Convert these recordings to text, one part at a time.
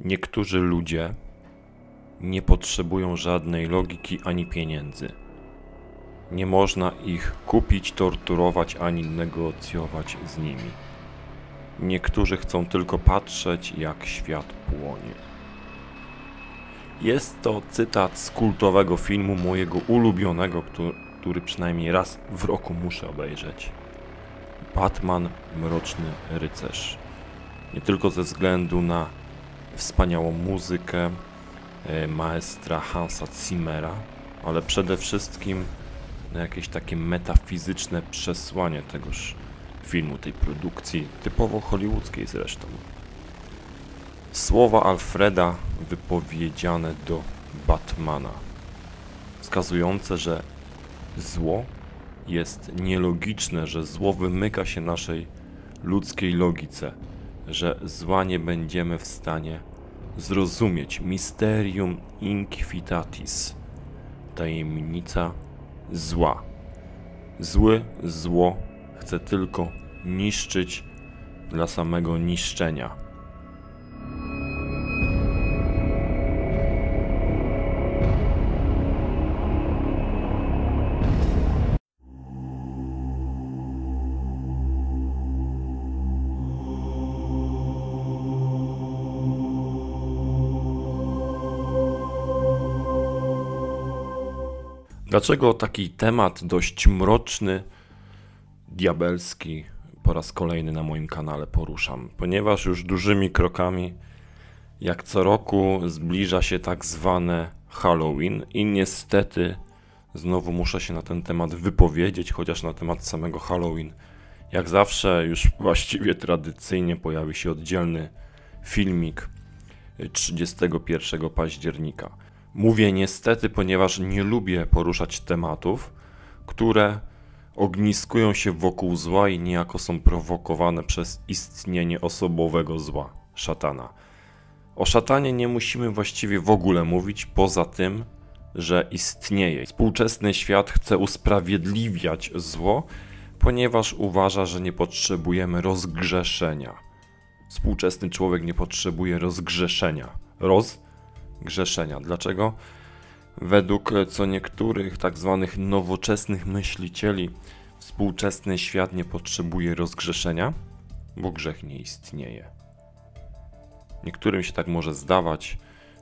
Niektórzy ludzie nie potrzebują żadnej logiki ani pieniędzy. Nie można ich kupić, torturować ani negocjować z nimi. Niektórzy chcą tylko patrzeć, jak świat płonie. Jest to cytat z kultowego filmu mojego ulubionego, który, przynajmniej raz w roku muszę obejrzeć. Batman Mroczny Rycerz. Nie tylko ze względu na wspaniałą muzykę e, maestra Hansa Zimmera, ale przede wszystkim na jakieś takie metafizyczne przesłanie tegoż filmu, tej produkcji, typowo hollywoodzkiej zresztą. Słowa Alfreda wypowiedziane do Batmana, wskazujące, że zło jest nielogiczne, że zło wymyka się naszej ludzkiej logice, że zła nie będziemy w stanie zrozumieć. Mysterium Inquitatis. Tajemnica zła. Zły, zło chce tylko niszczyć dla samego niszczenia. Dlaczego taki temat dość mroczny, diabelski po raz kolejny na moim kanale poruszam? Ponieważ już dużymi krokami, jak co roku, zbliża się tak zwane Halloween i niestety znowu muszę się na ten temat wypowiedzieć, chociaż na temat samego Halloween. Jak zawsze, już właściwie tradycyjnie pojawi się oddzielny filmik 31 października. Mówię niestety, ponieważ nie lubię poruszać tematów, które ogniskują się wokół zła i niejako są prowokowane przez istnienie osobowego zła, szatana. O szatanie nie musimy właściwie w ogóle mówić, poza tym, że istnieje. Współczesny świat chce usprawiedliwiać zło, ponieważ uważa, że nie potrzebujemy rozgrzeszenia. Współczesny człowiek nie potrzebuje rozgrzeszenia. Roz grzeszenia. Dlaczego? Według co niektórych tak zwanych nowoczesnych myślicieli współczesny świat nie potrzebuje rozgrzeszenia, bo grzech nie istnieje. Niektórym się tak może zdawać,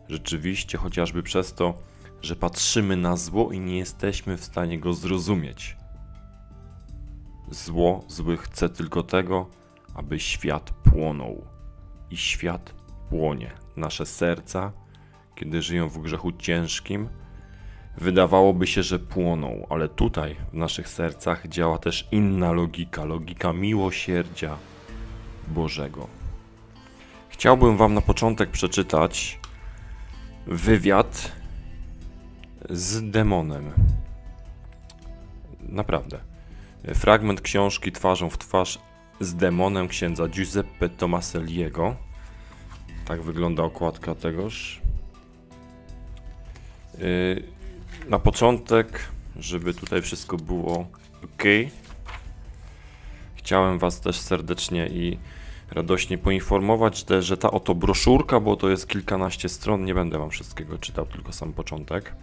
rzeczywiście, chociażby przez to, że patrzymy na zło i nie jesteśmy w stanie go zrozumieć. Zło zły chce tylko tego, aby świat płonął. I świat płonie. Nasze serca kiedy żyją w grzechu ciężkim, wydawałoby się, że płoną, ale tutaj w naszych sercach działa też inna logika logika miłosierdzia Bożego. Chciałbym Wam na początek przeczytać wywiad z demonem. Naprawdę. Fragment książki Twarzą w twarz z demonem księdza Giuseppe Tomaselliego. Tak wygląda okładka tegoż. Y, na początek, żeby tutaj wszystko było ok, chciałem Was też serdecznie i radośnie poinformować, że, ta oto broszurka, bo to jest kilkanaście stron, nie będę Wam wszystkiego czytał, tylko sam początek,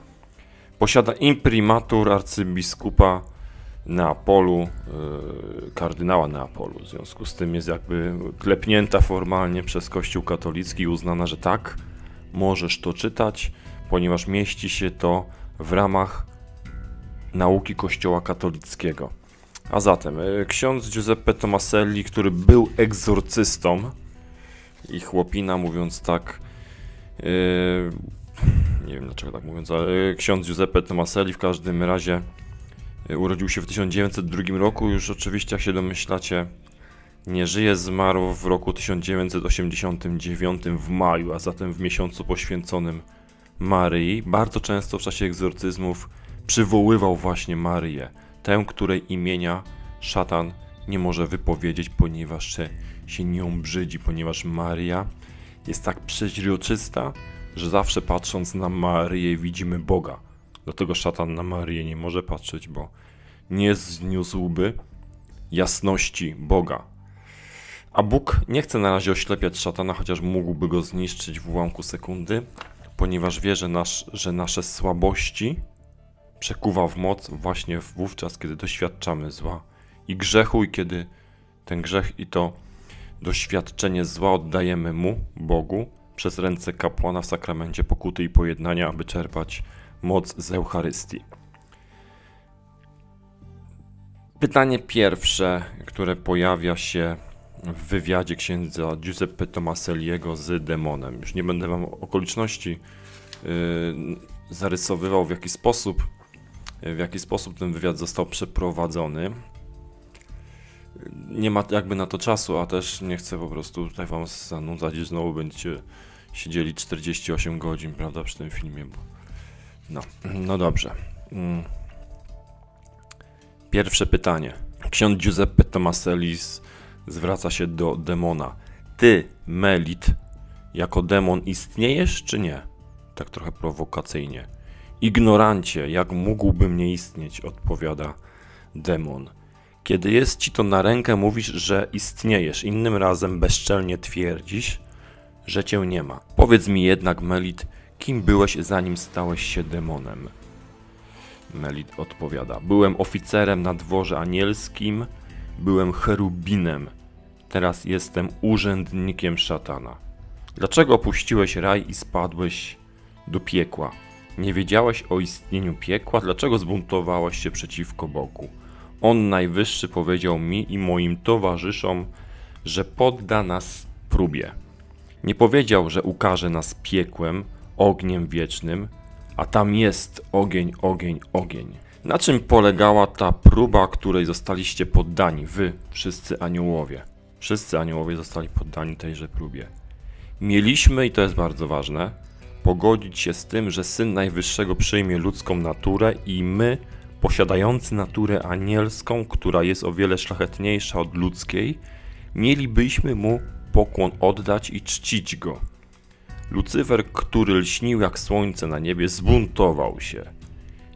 posiada imprimatur arcybiskupa Neapolu, yy, kardynała Neapolu. W związku z tym jest jakby klepnięta formalnie przez Kościół katolicki i uznana, że tak, możesz to czytać ponieważ mieści się to w ramach nauki Kościoła katolickiego. A zatem e, ksiądz Giuseppe Tomaselli, który był egzorcystą i chłopina mówiąc tak, yy, nie wiem dlaczego tak mówiąc, ale ksiądz Giuseppe Tomaselli w każdym razie urodził się w 1902 roku, już oczywiście jak się domyślacie nie żyje, zmarł w roku 1989 w maju, a zatem w miesiącu poświęconym Maryi bardzo często w czasie egzorcyzmów przywoływał właśnie Maryję, tę, której imienia szatan nie może wypowiedzieć, ponieważ się, się nią brzydzi, ponieważ Maria jest tak przeźroczysta, że zawsze patrząc na Maryję widzimy Boga. Dlatego szatan na Maryję nie może patrzeć, bo nie zniósłby jasności Boga. A Bóg nie chce na razie oślepiać szatana, chociaż mógłby go zniszczyć w ułamku sekundy, ponieważ wie, że, nasz, że nasze słabości przekuwa w moc właśnie wówczas, kiedy doświadczamy zła i grzechu, i kiedy ten grzech i to doświadczenie zła oddajemy Mu, Bogu, przez ręce kapłana w sakramencie pokuty i pojednania, aby czerpać moc z Eucharystii. Pytanie pierwsze, które pojawia się w wywiadzie księdza Giuseppe Tomaselliego z demonem. Już nie będę wam okoliczności yy, zarysowywał, w jaki sposób w jaki sposób ten wywiad został przeprowadzony. Nie ma jakby na to czasu, a też nie chcę po prostu tutaj wam zanudzać, że znowu będziecie siedzieli 48 godzin, prawda, przy tym filmie. Bo... No, no dobrze. Mm. Pierwsze pytanie. Ksiądz Giuseppe Tomasellis zwraca się do demona. Ty, Melit, jako demon istniejesz czy nie? Tak trochę prowokacyjnie. Ignorancie, jak mógłbym nie istnieć, odpowiada demon. Kiedy jest ci to na rękę, mówisz, że istniejesz, innym razem bezczelnie twierdzisz, że cię nie ma. Powiedz mi jednak, Melit, kim byłeś zanim stałeś się demonem? Melit odpowiada: Byłem oficerem na dworze anielskim, byłem cherubinem, teraz jestem urzędnikiem szatana. Dlaczego opuściłeś raj i spadłeś do piekła? Nie wiedziałeś o istnieniu piekła, dlaczego zbuntowałeś się przeciwko Bogu? On najwyższy powiedział mi i moim towarzyszom, że podda nas próbie. Nie powiedział, że ukaże nas piekłem, ogniem wiecznym, a tam jest ogień, ogień, ogień. Na czym polegała ta próba, której zostaliście poddani, wy, wszyscy aniołowie? Wszyscy aniołowie zostali poddani tejże próbie. Mieliśmy, i to jest bardzo ważne, pogodzić się z tym, że Syn Najwyższego przyjmie ludzką naturę i my, posiadający naturę anielską, która jest o wiele szlachetniejsza od ludzkiej, mielibyśmy Mu pokłon oddać i czcić Go. Lucyfer, który lśnił jak słońce na niebie, zbuntował się.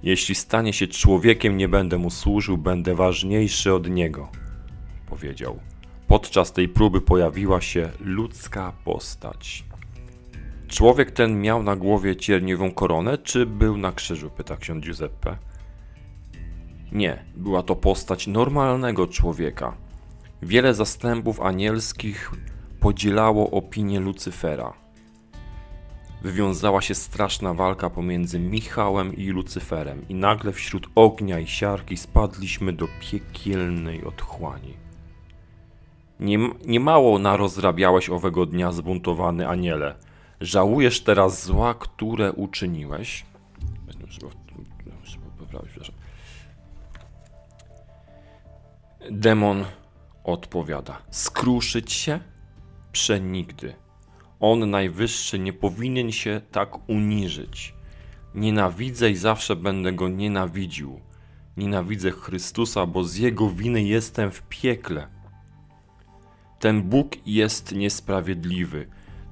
Jeśli stanie się człowiekiem, nie będę mu służył, będę ważniejszy od niego, powiedział. Podczas tej próby pojawiła się ludzka postać. Człowiek ten miał na głowie cierniową koronę, czy był na krzyżu? pyta ksiądz Giuseppe. Nie, była to postać normalnego człowieka. Wiele zastępów anielskich podzielało opinię Lucyfera. Wywiązała się straszna walka pomiędzy Michałem i Lucyferem, i nagle wśród ognia i siarki spadliśmy do piekielnej otchłani. Nie, nie narozrabiałeś owego dnia, zbuntowany aniele – Żałujesz teraz zła, które uczyniłeś? Demon odpowiada: Skruszyć się? Przenigdy. On najwyższy nie powinien się tak uniżyć. Nienawidzę i zawsze będę go nienawidził. Nienawidzę Chrystusa, bo z jego winy jestem w piekle. Ten Bóg jest niesprawiedliwy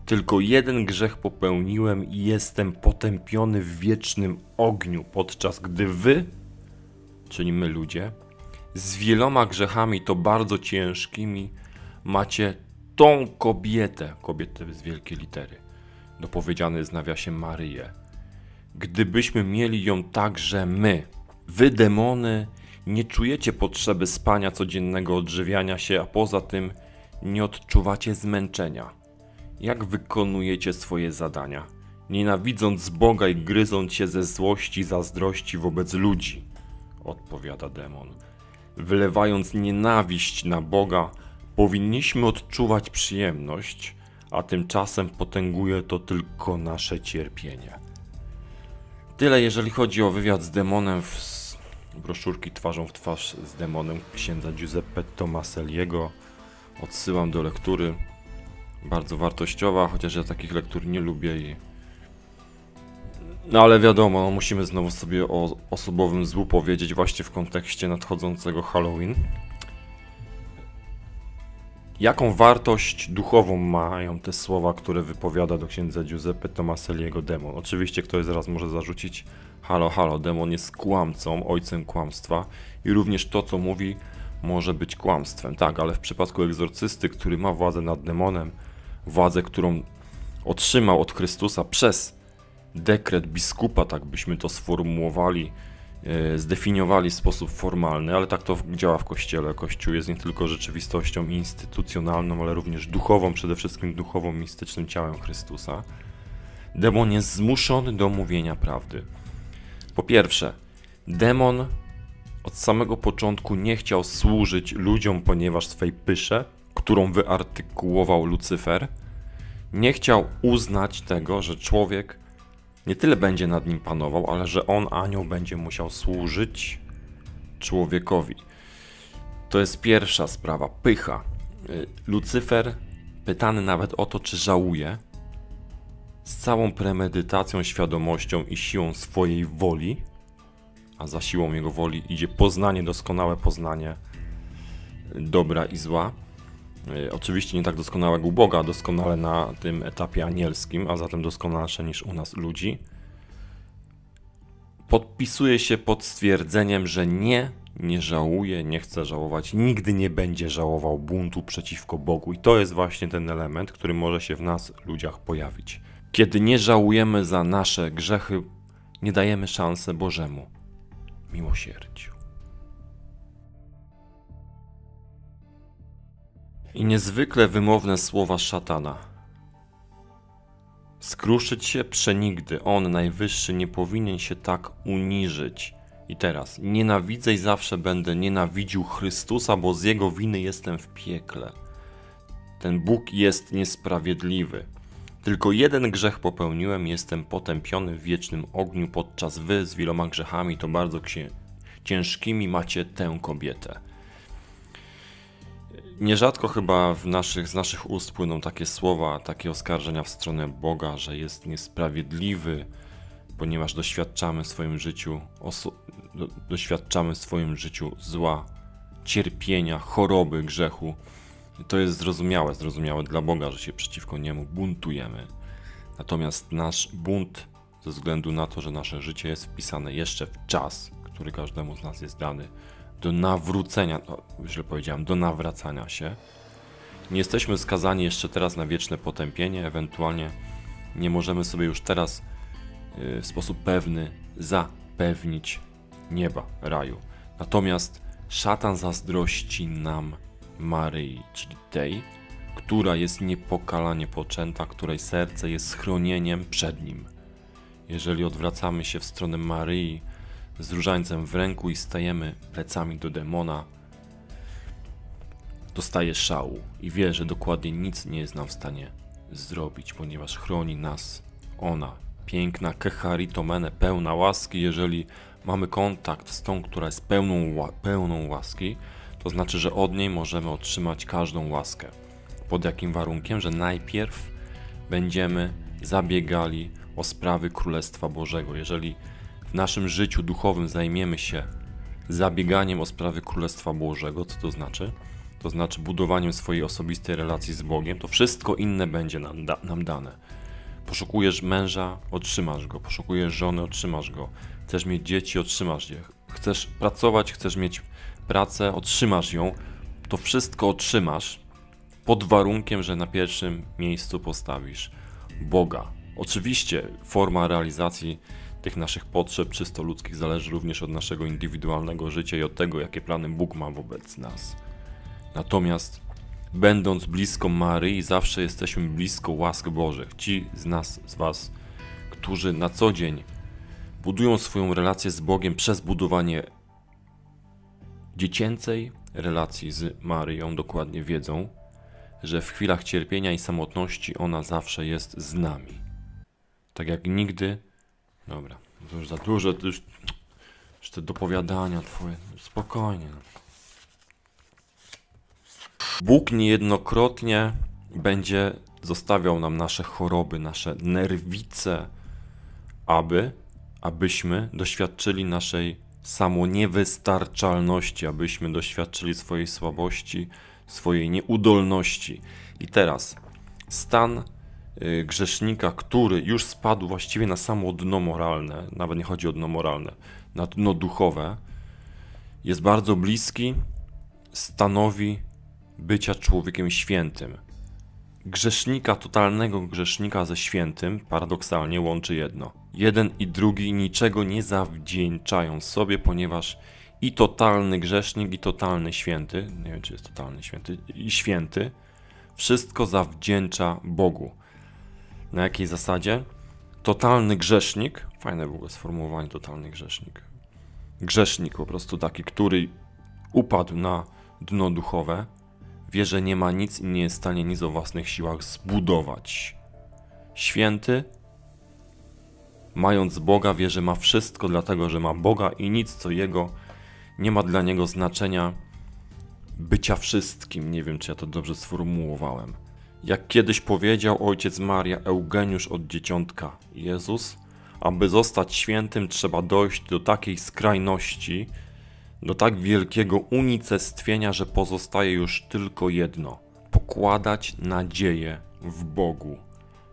tylko jeden grzech popełniłem i jestem potępiony w wiecznym ogniu, podczas gdy wy, czyli my ludzie, z wieloma grzechami to bardzo ciężkimi, macie tą kobietę, kobietę z wielkiej litery, dopowiedziane z nawiasie Maryję. Gdybyśmy mieli ją także my, wy demony, nie czujecie potrzeby spania codziennego odżywiania się, a poza tym nie odczuwacie zmęczenia jak wykonujecie swoje zadania, nienawidząc Boga i gryząc się ze złości zazdrości wobec ludzi, odpowiada demon. Wylewając nienawiść na Boga, powinniśmy odczuwać przyjemność, a tymczasem potęguje to tylko nasze cierpienie. Tyle jeżeli chodzi o wywiad z demonem w broszurki twarzą w twarz z demonem księdza Giuseppe Tomaselliego. Odsyłam do lektury bardzo wartościowa, chociaż ja takich lektur nie lubię i... No ale wiadomo, no, musimy znowu sobie o osobowym złu powiedzieć właśnie w kontekście nadchodzącego Halloween. Jaką wartość duchową mają te słowa, które wypowiada do księdza Giuseppe Tomaselliego demon? Oczywiście ktoś zaraz może zarzucić, halo, halo, demon jest kłamcą, ojcem kłamstwa i również to, co mówi, może być kłamstwem. Tak, ale w przypadku egzorcysty, który ma władzę nad demonem, władzę, którą otrzymał od Chrystusa przez dekret biskupa, tak byśmy to sformułowali, zdefiniowali w sposób formalny, ale tak to działa w Kościele. Kościół jest nie tylko rzeczywistością instytucjonalną, ale również duchową, przede wszystkim duchową, mistycznym ciałem Chrystusa. Demon jest zmuszony do mówienia prawdy. Po pierwsze, demon od samego początku nie chciał służyć ludziom, ponieważ swej pysze, którą wyartykułował Lucyfer, nie chciał uznać tego, że człowiek nie tyle będzie nad nim panował, ale że on, anioł, będzie musiał służyć człowiekowi. To jest pierwsza sprawa, pycha. Y, Lucyfer, pytany nawet o to, czy żałuje, z całą premedytacją, świadomością i siłą swojej woli, a za siłą jego woli idzie poznanie, doskonałe poznanie dobra i zła. E, oczywiście nie tak doskonałe jak u Boga, doskonale na tym etapie anielskim, a zatem doskonalsze niż u nas ludzi. Podpisuje się pod stwierdzeniem, że nie, nie żałuje, nie chce żałować, nigdy nie będzie żałował buntu przeciwko Bogu. I to jest właśnie ten element, który może się w nas, ludziach, pojawić. Kiedy nie żałujemy za nasze grzechy, nie dajemy szansy Bożemu miłosierdziu. I niezwykle wymowne słowa szatana. Skruszyć się przenigdy, on najwyższy nie powinien się tak uniżyć. I teraz, nienawidzę i zawsze będę nienawidził Chrystusa, bo z Jego winy jestem w piekle. Ten Bóg jest niesprawiedliwy. Tylko jeden grzech popełniłem, jestem potępiony w wiecznym ogniu, podczas wy z wieloma grzechami to bardzo ciężkimi macie tę kobietę. Nierzadko chyba w naszych, z naszych ust płyną takie słowa, takie oskarżenia w stronę Boga, że jest niesprawiedliwy, ponieważ doświadczamy w swoim życiu, do, doświadczamy w swoim życiu zła, cierpienia, choroby, grzechu. I to jest zrozumiałe, zrozumiałe dla Boga, że się przeciwko Niemu buntujemy. Natomiast nasz bunt, ze względu na to, że nasze życie jest wpisane jeszcze w czas, który każdemu z nas jest dany, do nawrócenia, no, źle powiedziałem, do nawracania się. Nie jesteśmy skazani jeszcze teraz na wieczne potępienie, ewentualnie nie możemy sobie już teraz y, w sposób pewny zapewnić nieba, raju. Natomiast szatan zazdrości nam Maryi, czyli tej, która jest niepokalanie poczęta, której serce jest schronieniem przed nim. Jeżeli odwracamy się w stronę Maryi, z różańcem w ręku i stajemy plecami do demona, dostaje szału i wie, że dokładnie nic nie jest nam w stanie zrobić, ponieważ chroni nas ona, piękna Kecharitomene, pełna łaski. Jeżeli mamy kontakt z tą, która jest pełną, pełną łaski, to znaczy, że od niej możemy otrzymać każdą łaskę. Pod jakim warunkiem? Że najpierw będziemy zabiegali o sprawy Królestwa Bożego. Jeżeli naszym życiu duchowym zajmiemy się zabieganiem o sprawy Królestwa Bożego, co to znaczy? To znaczy budowaniem swojej osobistej relacji z Bogiem, to wszystko inne będzie nam, da nam dane. Poszukujesz męża, otrzymasz go. Poszukujesz żony, otrzymasz go. Chcesz mieć dzieci, otrzymasz je. Chcesz pracować, chcesz mieć pracę, otrzymasz ją. To wszystko otrzymasz pod warunkiem, że na pierwszym miejscu postawisz Boga. Oczywiście forma realizacji tych naszych potrzeb czysto ludzkich zależy również od naszego indywidualnego życia i od tego, jakie plany Bóg ma wobec nas. Natomiast będąc blisko Maryi, zawsze jesteśmy blisko łask Bożych. Ci z nas, z Was, którzy na co dzień budują swoją relację z Bogiem przez budowanie dziecięcej relacji z Maryją, dokładnie wiedzą, że w chwilach cierpienia i samotności ona zawsze jest z nami. Tak jak nigdy Dobra, to już za dużo, to już, już te dopowiadania twoje, spokojnie. No. Bóg niejednokrotnie będzie zostawiał nam nasze choroby, nasze nerwice, aby, abyśmy doświadczyli naszej samoniewystarczalności, abyśmy doświadczyli swojej słabości, swojej nieudolności. I teraz stan grzesznika, który już spadł właściwie na samo dno moralne, nawet nie chodzi o dno moralne, na dno duchowe, jest bardzo bliski stanowi bycia człowiekiem świętym. Grzesznika, totalnego grzesznika ze świętym, paradoksalnie łączy jedno. Jeden i drugi niczego nie zawdzięczają sobie, ponieważ i totalny grzesznik, i totalny święty, nie wiem czy jest totalny święty, i święty, wszystko zawdzięcza Bogu. Na jakiej zasadzie? Totalny grzesznik, fajne w ogóle sformułowanie totalny grzesznik. Grzesznik po prostu taki, który upadł na dno duchowe, wie, że nie ma nic i nie jest w stanie nic o własnych siłach zbudować. Święty, mając Boga, wie, że ma wszystko, dlatego że ma Boga i nic, co jego nie ma dla niego znaczenia bycia wszystkim. Nie wiem, czy ja to dobrze sformułowałem. Jak kiedyś powiedział ojciec Maria Eugeniusz od dzieciątka, Jezus, aby zostać świętym, trzeba dojść do takiej skrajności, do tak wielkiego unicestwienia, że pozostaje już tylko jedno: pokładać nadzieję w Bogu.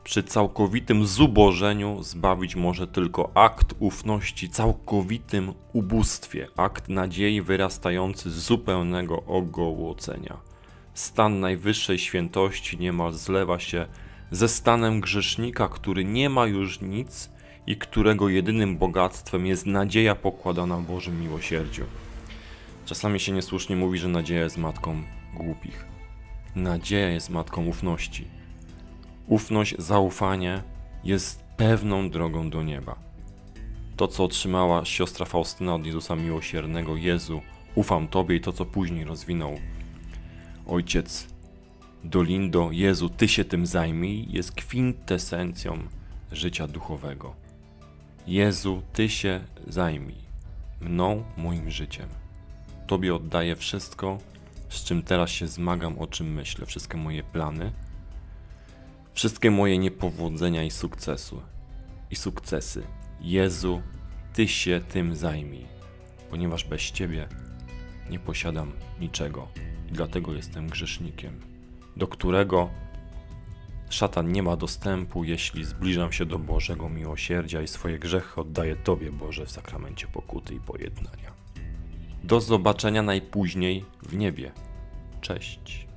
Przy całkowitym zubożeniu zbawić może tylko akt ufności, całkowitym ubóstwie, akt nadziei wyrastający z zupełnego ogołocenia. Stan najwyższej świętości niemal zlewa się ze stanem grzesznika, który nie ma już nic i którego jedynym bogactwem jest nadzieja pokładana w Bożym miłosierdziu. Czasami się niesłusznie mówi, że nadzieja jest matką głupich. Nadzieja jest matką ufności. Ufność, zaufanie jest pewną drogą do nieba. To, co otrzymała siostra Faustyna od Jezusa Miłosiernego, Jezu, ufam Tobie i to, co później rozwinął ojciec Dolindo, Jezu, Ty się tym zajmij, jest kwintesencją życia duchowego. Jezu, Ty się zajmij mną, moim życiem. Tobie oddaję wszystko, z czym teraz się zmagam, o czym myślę, wszystkie moje plany, wszystkie moje niepowodzenia i sukcesu i sukcesy. Jezu, Ty się tym zajmij, ponieważ bez Ciebie nie posiadam niczego i dlatego jestem grzesznikiem, do którego szatan nie ma dostępu, jeśli zbliżam się do Bożego miłosierdzia i swoje grzechy oddaję Tobie, Boże, w sakramencie pokuty i pojednania. Do zobaczenia najpóźniej w niebie. Cześć.